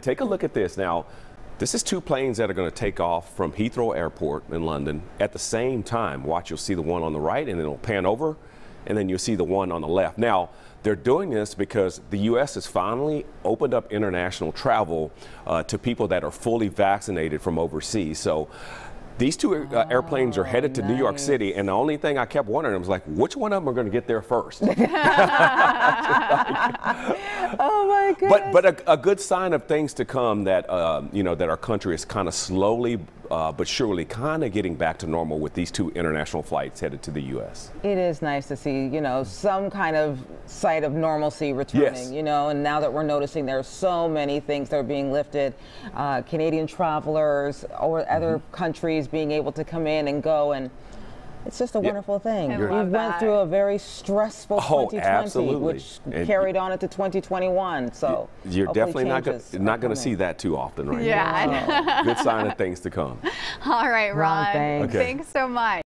Take a look at this now. This is two planes that are going to take off from Heathrow Airport in London at the same time. Watch, you'll see the one on the right and it'll pan over, and then you'll see the one on the left. Now, they're doing this because the U.S. has finally opened up international travel uh, to people that are fully vaccinated from overseas. So these two uh, airplanes are headed to nice. New York City, and the only thing I kept wondering was like, which one of them are going to get there first? Oh my goodness. But but a, a good sign of things to come that uh, you know that our country is kind of slowly uh, but surely kind of getting back to normal with these two international flights headed to the U.S. It is nice to see, you know, some kind of sight of normalcy returning, Yes. you know, and now that we're noticing there are so many things that are being lifted, uh, Canadian travelers or other Mm-hmm. countries being able to come in and go and it's just a wonderful thing. I we love went that. through a very stressful Oh, 2020, absolutely. which And- carried on into 2021. So You're definitely not gonna, not going to see that too often right Yeah. now. Good sign of things to come. All right, Ron, Ron. thanks. Okay. Thanks so much.